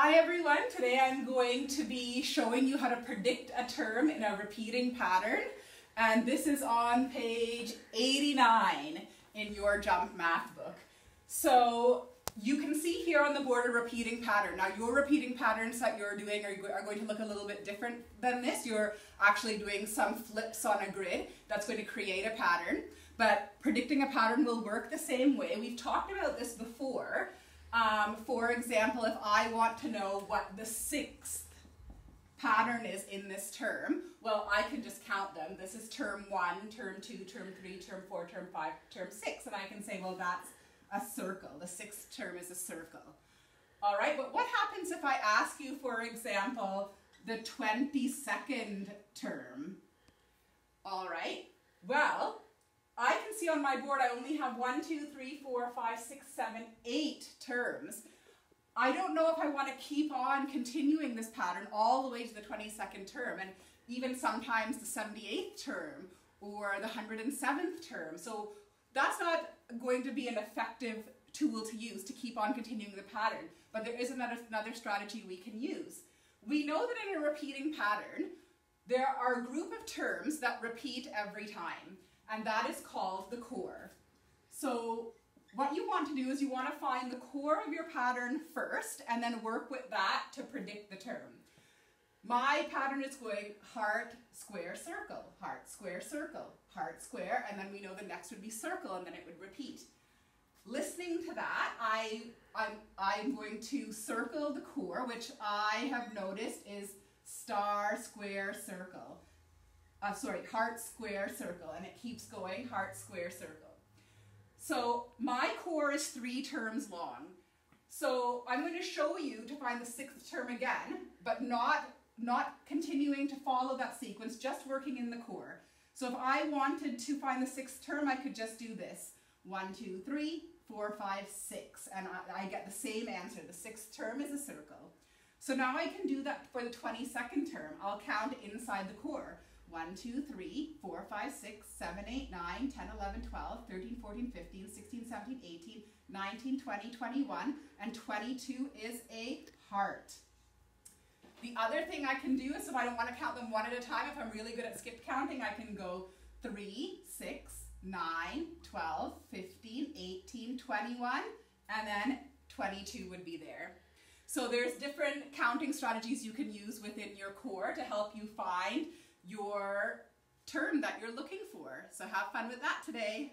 Hi everyone, today I'm going to be showing you how to predict a term in a repeating pattern and this is on page 89 in your JUMP math book. So you can see here on the board a repeating pattern. Now your repeating patterns that you're doing are, are going to look a little bit different than this. You're actually doing some flips on a grid that's going to create a pattern but predicting a pattern will work the same way. We've talked about this before. Um, for example, if I want to know what the sixth pattern is in this term, well, I can just count them. This is term one, term two, term three, term four, term five, term six, and I can say, well, that's a circle. The sixth term is a circle. All right, but what happens if I ask you, for example, the 22nd term? All right, well, see on my board I only have one, two, three, four, five, six, seven, eight terms. I don't know if I want to keep on continuing this pattern all the way to the 22nd term and even sometimes the 78th term or the 107th term. So that's not going to be an effective tool to use to keep on continuing the pattern, but there is another, another strategy we can use. We know that in a repeating pattern, there are a group of terms that repeat every time and that is called the core. So what you want to do is you want to find the core of your pattern first and then work with that to predict the term. My pattern is going heart, square, circle, heart, square, circle, heart, square, and then we know the next would be circle and then it would repeat. Listening to that, I, I'm, I'm going to circle the core, which I have noticed is star, square, circle uh, sorry, heart, square, circle, and it keeps going, heart, square, circle. So my core is three terms long. So I'm going to show you to find the sixth term again, but not, not continuing to follow that sequence, just working in the core. So if I wanted to find the sixth term, I could just do this. One, two, three, four, five, six, and I, I get the same answer. The sixth term is a circle. So now I can do that for the 22nd term. I'll count inside the core. 1, 2, 3, 4, 5, 6, 7, 8, 9, 10, 11, 12, 13, 14, 15, 16, 17, 18, 19, 20, 21, and 22 is a heart. The other thing I can do is if I don't want to count them one at a time, if I'm really good at skip counting, I can go 3, 6, 9, 12, 15, 18, 21, and then 22 would be there. So there's different counting strategies you can use within your core to help you find your term that you're looking for. So have fun with that today.